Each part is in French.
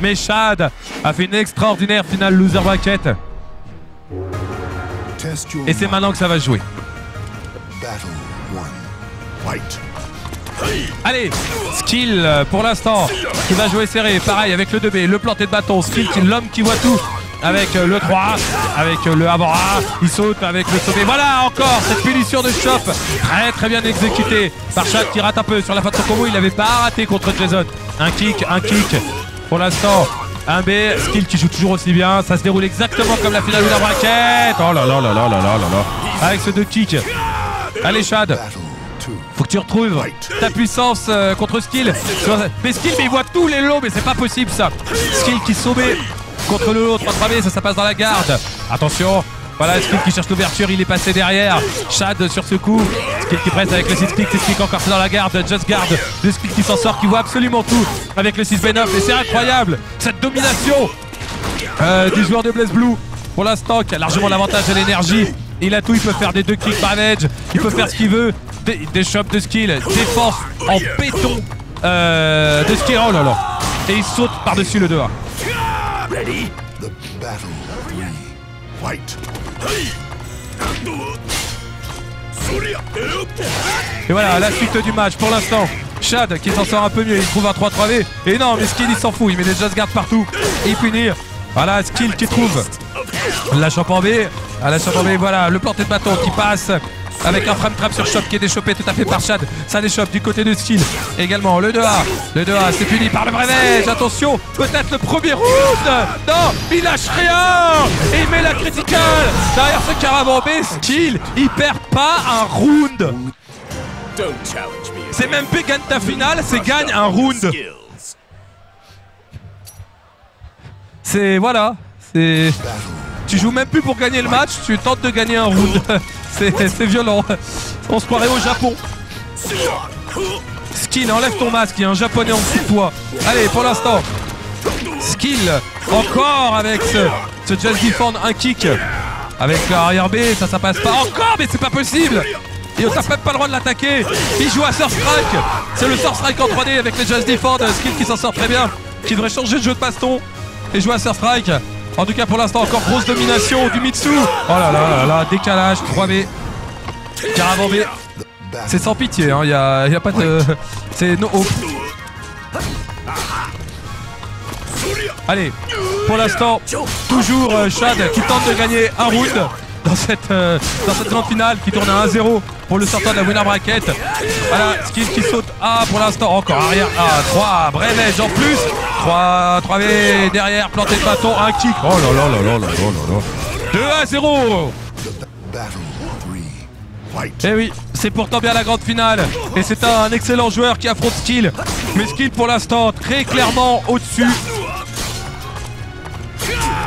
Mais Chad a fait une extraordinaire finale loser bracket. Et c'est maintenant que ça va se jouer. Allez, skill euh, pour l'instant qui va jouer serré. Pareil avec le 2B, le planté de bâton. Skill qui l'homme qui voit tout. Avec euh, le 3, avec euh, le avant A, il saute avec le sommet. Voilà encore cette punition de chop. Très très bien exécuté par Chad qui rate un peu sur la fin de son combo. Il n'avait pas raté contre Jason. Un kick, un kick. Pour l'instant, 1B, Skill qui joue toujours aussi bien. Ça se déroule exactement comme la finale de la braquette. Oh là là là là là là là Avec ce deux kicks. Allez, Chad. Faut que tu retrouves ta puissance euh, contre Skill. Mais Skill, mais il voit tous les lots, mais c'est pas possible ça. Skill qui sauvé contre le lot 3 3B, ça, ça passe dans la garde. Attention, voilà, Skill qui cherche l'ouverture, il est passé derrière. Chad sur ce coup. Skill qui presse avec le 6 click, 6 click encore dans la garde. Just Guard, le Skill qui s'en sort, qui voit absolument tout avec le 6B9. Et c'est incroyable, cette domination euh, du joueur de Blaze Blue. Pour l'instant, qui a largement l'avantage de l'énergie. Il a tout, il peut faire des deux kicks par edge, il peut faire ce qu'il veut. Des, des de skill, défense en béton euh, de skill. Oh là là. Et il saute par-dessus le 2A. Et voilà, la suite du match pour l'instant. Chad qui s'en sort un peu mieux, il trouve un 3-3V. Et non, mais Skill il s'en fout, il met des just guard partout. Et il punit. Voilà, Skill qui trouve la chope en B. Ah, la chope en B, voilà, le porté de bâton qui passe. Avec un frame trap sur Chop qui est déchopé tout à fait par Chad. Ça déchoppe du côté de Skill. Également le 2A. Le 2A, c'est puni par le brevet. Attention, peut-être le premier round. Non, il lâche rien. Et il met la critical. Derrière ce caravan B, Skill, il perd pas un round. C'est même pas gagne ta finale, c'est gagne un round. C'est voilà, c'est tu joues même plus pour gagner le match, tu tentes de gagner un round. C'est violent. On se croirait au Japon. Skill, enlève ton masque, il y a un japonais en dessous de toi. Allez, pour l'instant. Skill, encore avec ce, ce just defend, un kick. Avec l'arrière B, ça, ça passe pas. Encore, mais c'est pas possible. Et on n'a même pas le droit de l'attaquer. Il joue à Surf Strike. C'est le Surf Strike en 3D avec les Just Defend. Skill qui s'en sort très bien. Qui devrait changer de jeu de baston et jouer à Surf Strike. En tout cas, pour l'instant, encore grosse domination du Mitsu. Oh là là là là, décalage, 3B. Caravan B. C'est sans pitié, hein. Il y, a, y a pas de. C'est no hope. Allez, pour l'instant, toujours euh, Chad qui tente de gagner un round euh, dans cette, grande finale qui tourne à 1-0 pour le sortant de la winner bracket. Voilà, Skill qui saute A pour l'instant, encore arrière ah, A, 3, Bremage en plus, 3, 3 V derrière, planté le bâton, un kick. Oh là là là là là là là 2 à 0 et eh oui, c'est pourtant bien la grande finale. Et c'est un excellent joueur qui affronte Skill. Mais Skill pour l'instant très clairement au-dessus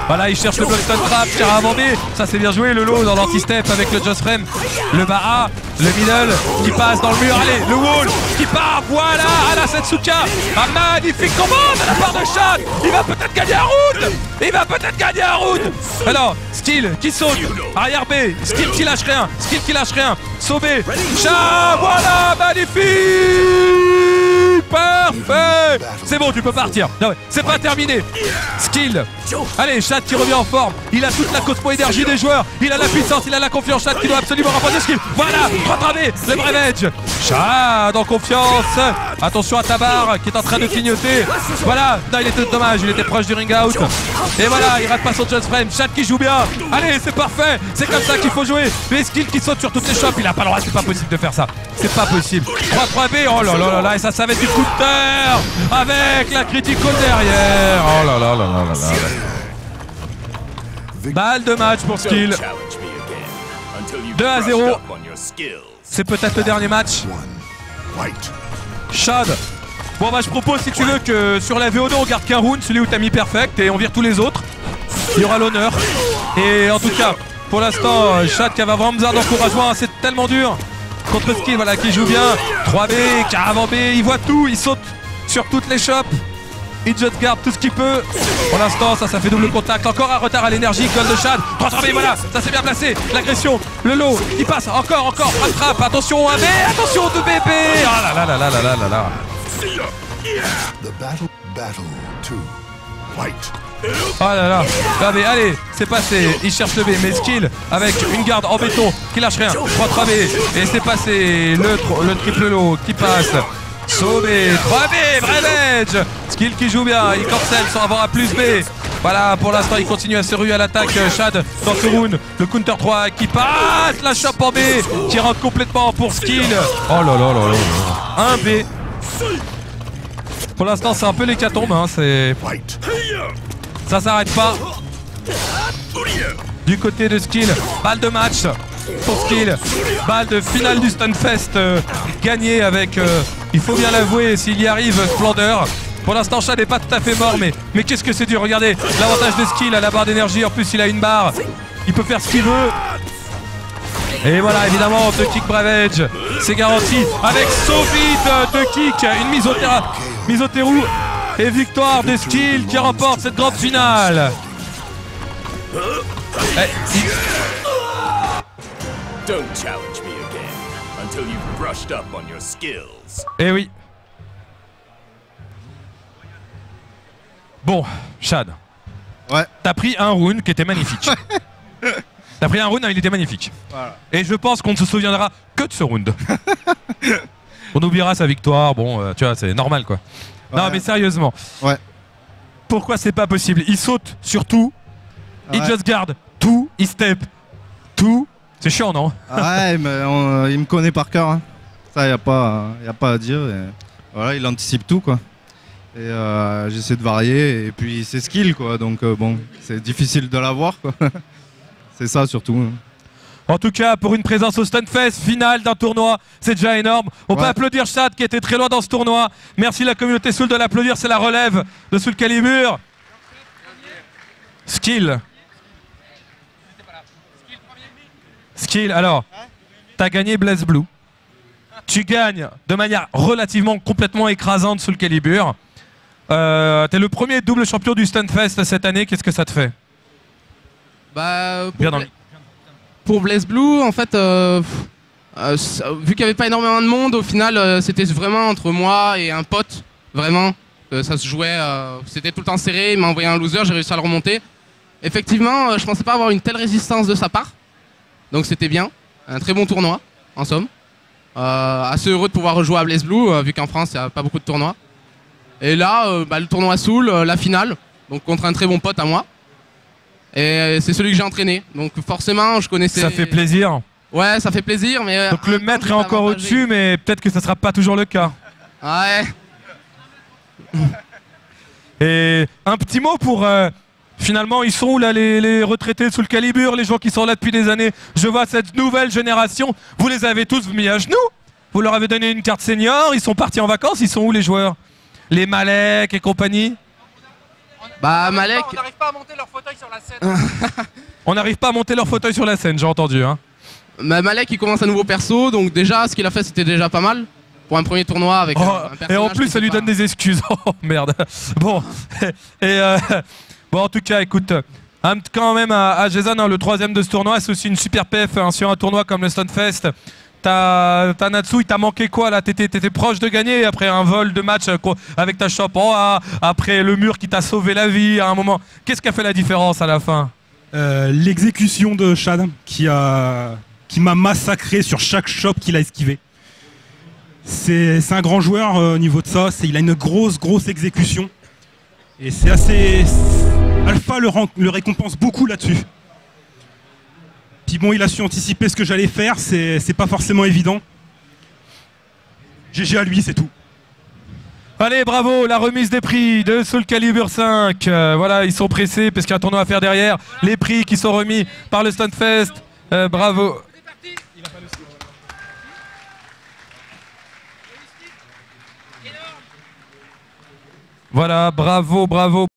voilà, il cherche le Blockstone Trap, avant B. Ça c'est bien joué, le low dans l'anti-step avec le Just Frame. Le bas A, le middle qui passe dans le mur. Allez, le wall qui part. Voilà, à la Setsuka. Un magnifique combat de la part de Chad. Il va peut-être gagner un round. Il va peut-être gagner un round. Alors, Skill qui saute. Arrière B. Skill qui lâche rien. Skill qui lâche rien. Sauvé. Chad, voilà, magnifique. C'est bon, tu peux partir. Non, c'est pas terminé. Skill. Allez, Chad qui revient en forme. Il a toute la cosmo énergie des joueurs. Il a la puissance, il a la confiance. Chad qui doit absolument remporter Skill. Voilà, rattrapé le brevet. Chad en confiance. Attention à Tabar qui est en train de clignoter. Voilà, non, il était dommage, il était proche du ring out. Et voilà, il rate pas son just frame. Chad qui joue bien. Allez, c'est parfait. C'est comme ça qu'il faut jouer. Mais Skill qui saute sur toutes les chops. Il a pas le droit, c'est pas possible de faire ça. C'est pas possible. 3-3B, oh là là là là. Et ça, ça va être du coup de terre. Avec la critical derrière. Oh là là là là là là. Balle de match pour Skill. challenge me again. Until you 2 à brushed 0. up on your skills. C'est peut-être le dernier match. Chad. Bon bah je propose si tu veux que sur la VO2 on garde qu'un round, celui où t'as mis perfect et on vire tous les autres. Il y aura l'honneur. Et en tout cas, pour l'instant, Chad qui avait vraiment besoin d'encouragement, c'est tellement dur. Contre Skill, voilà, qui joue bien. 3B, Caravan B, il voit tout, il saute sur toutes les shops. Il jette garde tout ce qu'il peut. Pour l'instant, ça, ça fait double contact. Encore un retard à l'énergie. Gold de Chad. Transformé, voilà. Ça s'est bien placé. L'agression. Le lot. Il passe. Encore, encore. Attrape. Attention, 1B. Attention, 2BP. Ah là là là là là là là. The battle, to fight. Oh là là, ah, là allez, c'est passé, il cherche le B, mais Skill avec une garde en béton qui lâche rien, 3-3B, et c'est passé, le, le triple lot qui passe, sauvé, 3B, vrai edge Skill qui joue bien, il cancel sans avoir un plus B, voilà, pour l'instant il continue à se ruer à l'attaque, euh, Chad dans ce round, le counter 3 qui passe, la chope en B, qui rentre complètement pour skill, oh là là là là, un B, pour l'instant c'est un peu l'hécatombe, hein, c'est... Ça s'arrête pas. Du côté de Skill, balle de match pour Skill. Balle de finale du Stunfest euh, gagnée avec, euh, il faut bien l'avouer, s'il y arrive, Splendeur. Pour l'instant, Chad n'est pas tout à fait mort, mais, mais qu'est-ce que c'est dur. Regardez, l'avantage de Skill à la barre d'énergie. En plus, il a une barre. Il peut faire ce qu'il veut. Et voilà, évidemment, deux kick Bravage, c'est garanti. Avec Sophie de kicks, une mise au, mise au terreau. Et victoire de Skill qui remporte cette grande finale. Eh, Don't challenge me again until you've brushed up on your skills. Eh oui. Bon, Chad, Ouais. t'as pris un round qui était magnifique. t'as pris un round, il était magnifique. Voilà. Et je pense qu'on ne se souviendra que de ce round. On oubliera sa victoire, bon, euh, tu vois, c'est normal quoi. Non, mais sérieusement. Ouais. Pourquoi c'est pas possible? Il saute sur tout, il just garde tout, il step tout. C'est chiant, non Ouais, mais on- il me connaît par cœur. hein. Ça, y a pas, y a pas à dire. et voilà, il anticipe tout, quoi. Et euh, j'essaie de varier. Et puis c'est skill, quoi. Donc euh, bon, c'est difficile de l'avoir, quoi. c'est ça surtout. hein. En tout cas, pour une présence au Stunfest, finale d'un tournoi, c'est déjà énorme. On peut Ouais. applaudir Chad qui était très loin dans ce tournoi. Merci la communauté Soul de l'applaudir, c'est la relève de Soul Calibur. Skill. Skill, alors, t'as gagné Blaze Blue. Tu gagnes de manière relativement complètement écrasante Soul Calibur. Euh, T'es le premier double champion du Stunfest cette année, qu'est-ce que ça te fait? Bah, pour, Bien dans Bla- le- pour Blaze Blue, en fait, euh, euh, vu qu'il n'y avait pas énormément de monde, au final, euh, c'était vraiment entre moi et un pote, vraiment. Euh, ça se jouait, euh, c'était tout le temps serré. Il m'a envoyé un loser, j'ai réussi à le remonter. Effectivement, euh, je pensais pas avoir une telle résistance de sa part, donc c'était bien. Un très bon tournoi, en somme. Euh, assez heureux de pouvoir rejouer à Blaze Blue, euh, vu qu'en France, il n'y a pas beaucoup de tournois. Et là, euh, bah, le tournoi Soul, euh, la finale, donc contre un très bon pote à moi. Et c'est celui que j'ai entraîné. Donc forcément, je connaissais. Ça fait plaisir. Ouais, ça fait plaisir, mais. Donc le maître est encore au-dessus, mais peut-être que ça sera pas toujours le cas. Ouais. Et un petit mot pour. Finalement, ils sont où là les, les retraités sous le calibre, les gens qui sont là depuis des années. Je vois cette nouvelle génération. Vous les avez tous mis à genoux. Vous leur avez donné une carte senior. Ils sont partis en vacances. Ils sont où les joueurs? Les Malek et compagnie? Bah, Malek. On n'arrive pas à monter leur fauteuil sur la scène. On n'arrive pas à monter leur fauteuil sur la scène, j'ai entendu. Hein. bah, Malek, il commence un nouveau perso, donc déjà, ce qu'il a fait, c'était déjà pas mal. Pour un premier tournoi avec. Oh, un- un et en plus, ça lui donne des excuses. Oh merde. Bon. Et euh, bon, en tout cas, écoute, quand même à, Jason, hein, le troisième de ce tournoi, c'est aussi une super PF hein, sur un tournoi comme le Stunfest. T'as Natsu, il t'a manqué quoi là? T'étais proche de gagner après un vol de match euh, avec ta A, après le mur qui t'a sauvé la vie à un moment. Qu'est-ce qui a fait la différence à la fin? Euh, L'exécution de Chad qui a qui m'a massacré sur chaque shot qu'il a esquivé. C'est un grand joueur euh, au niveau de ça. Il a une grosse grosse exécution et c'est assez. Alpha le, récompense beaucoup là-dessus. Puis bon, il a su anticiper ce que j'allais faire. C'est c'est pas forcément évident. GG à lui, c'est tout. Allez, bravo, la remise des prix de Soul Calibur 5. Euh, voilà, ils sont pressés parce qu'il y a un tournoi à faire derrière. Les prix qui sont remis par le Stunfest. Euh, bravo. Voilà, bravo, bravo.